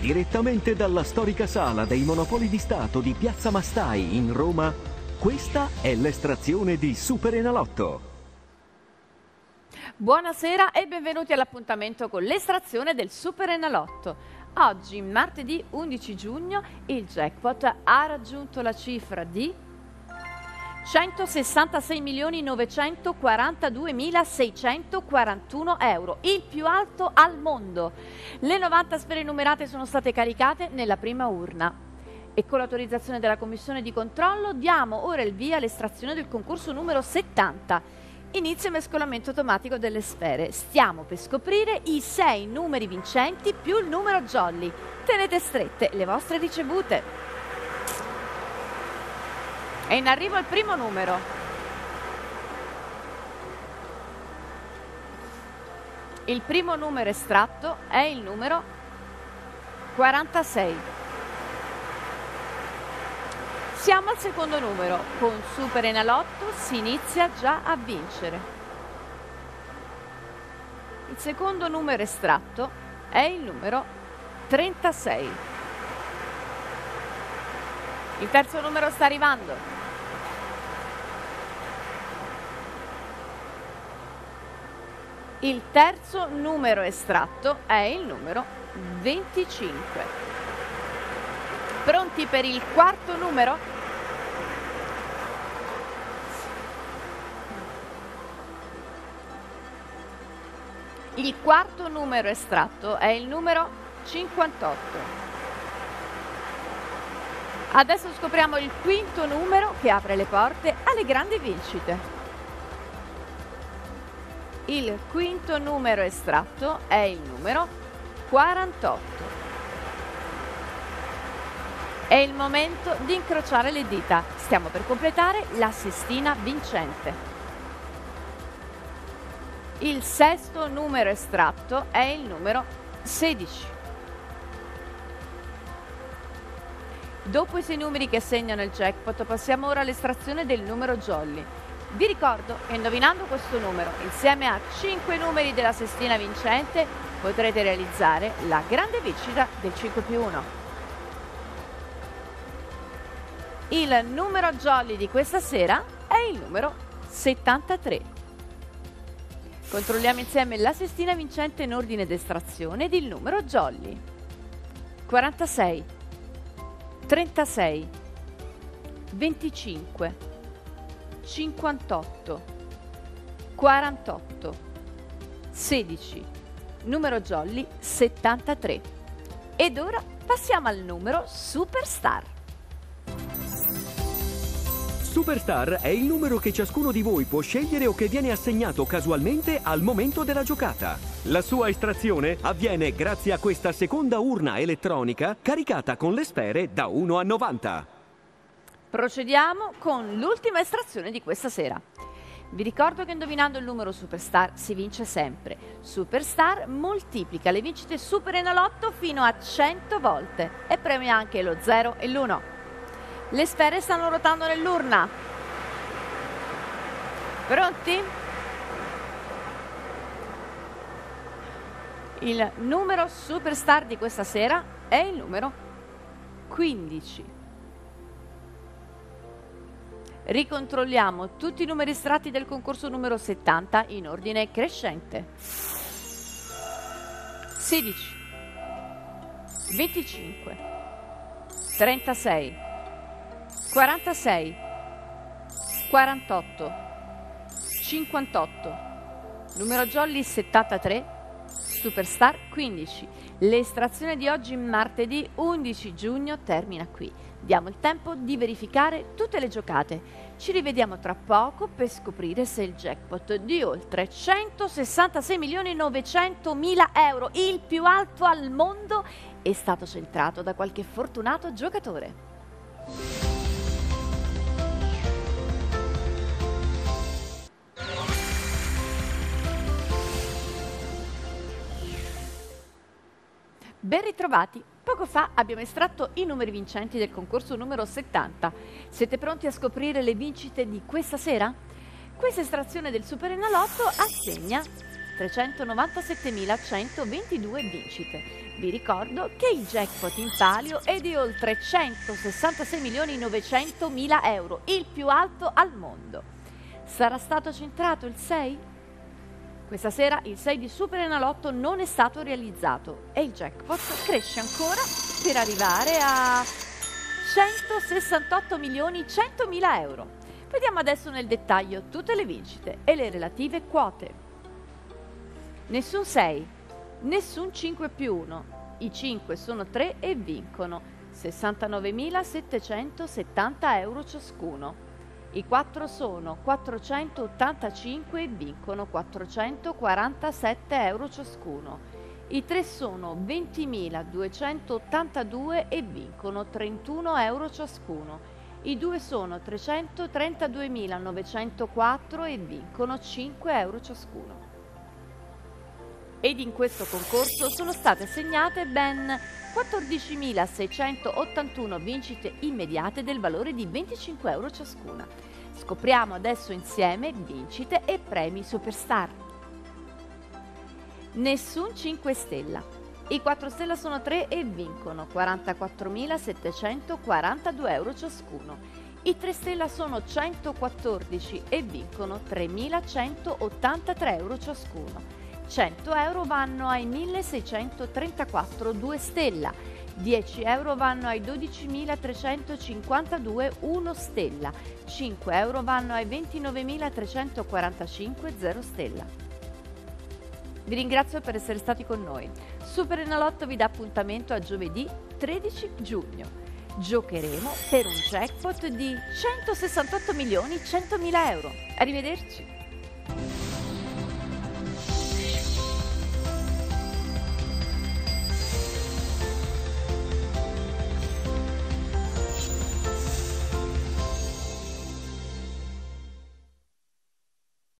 Direttamente dalla storica sala dei Monopoli di Stato di Piazza Mastai in Roma, questa è l'estrazione di Super Enalotto. Buonasera e benvenuti all'appuntamento con l'estrazione del Super Enalotto. Oggi, martedì 11 giugno, il jackpot ha raggiunto la cifra di 166.942.641 euro, il più alto al mondo. Le 90 sfere numerate sono state caricate nella prima urna. E con l'autorizzazione della Commissione di controllo diamo ora il via all'estrazione del concorso numero 70. Inizia il mescolamento automatico delle sfere. Stiamo per scoprire i sei numeri vincenti più il numero jolly. Tenete strette le vostre ricevute. È in arrivo il primo numero. Il primo numero estratto è il numero 46. Siamo al secondo numero. Con Super Enalotto si inizia già a vincere. Il secondo numero estratto è il numero 36. Il terzo numero sta arrivando. Il terzo numero estratto è il numero 25. Pronti per il quarto numero? Il quarto numero estratto è il numero 58. Adesso scopriamo il quinto numero che apre le porte alle grandi vincite. Il quinto numero estratto è il numero 48. È il momento di incrociare le dita. Stiamo per completare la sestina vincente. Il sesto numero estratto è il numero 16. Dopo i sei numeri che segnano il jackpot passiamo ora all'estrazione del numero jolly. Vi ricordo che indovinando questo numero insieme a 5 numeri della sestina vincente potrete realizzare la grande vincita del 5 più 1. Il numero jolly di questa sera è il numero 73. Controlliamo insieme la sestina vincente in ordine d'estrazione ed il numero jolly. 46, 36, 25, 58, 48, 16, numero jolly 73. Ed ora passiamo al numero Superstar. Superstar è il numero che ciascuno di voi può scegliere o che viene assegnato casualmente al momento della giocata. La sua estrazione avviene grazie a questa seconda urna elettronica caricata con le sfere da 1 a 90. Procediamo con l'ultima estrazione di questa sera. Vi ricordo che indovinando il numero Superstar si vince sempre. Superstar moltiplica le vincite Super Enalotto fino a 100 volte e premia anche lo 0 e l'1. Le sfere stanno ruotando nell'urna. Pronti? Il numero Superstar di questa sera è il numero 15. Ricontrolliamo tutti i numeri estratti del concorso numero 70 in ordine crescente. 16, 25, 36, 46, 48, 58, numero jolly 73, Superstar 15. L'estrazione di oggi, martedì 11 giugno, termina qui. Diamo il tempo di verificare tutte le giocate. Ci rivediamo tra poco per scoprire se il jackpot di oltre 166 milioni 900 mila euro, il più alto al mondo, è stato centrato da qualche fortunato giocatore. Ben ritrovati! Poco fa abbiamo estratto i numeri vincenti del concorso numero 70. Siete pronti a scoprire le vincite di questa sera? Questa estrazione del Super Enalotto assegna 397.122 vincite. Vi ricordo che il jackpot in palio è di oltre 166 milioni 900 mila euro, il più alto al mondo. Sarà stato centrato il 6? Questa sera il 6 di Super Enalotto non è stato realizzato e il jackpot cresce ancora per arrivare a 168 milioni 100 mila euro. Vediamo adesso nel dettaglio tutte le vincite e le relative quote. Nessun 6, nessun 5 più 1. I 5 sono 3 e vincono 69.770 euro ciascuno. I 4 sono 485 e vincono 447 euro ciascuno. I 3 sono 20.282 e vincono 31 euro ciascuno. I due sono 332.904 e vincono 5 euro ciascuno. Ed in questo concorso sono state assegnate ben 14.681 vincite immediate del valore di 25 euro ciascuna. Scopriamo adesso insieme vincite e premi Superstar. Nessun 5 stella. I 4 stella sono 3 e vincono 44.742 euro ciascuno. I 3 stella sono 114 e vincono 3.183 euro ciascuno. 100 euro vanno ai 1.634 2 stella. 10 euro vanno ai 12.352 1 stella. 5 euro vanno ai 29.345 0 stella. Vi ringrazio per essere stati con noi. Super Enalotto vi dà appuntamento a giovedì 13 giugno. Giocheremo per un jackpot di 168 milioni 100 mila euro. Arrivederci!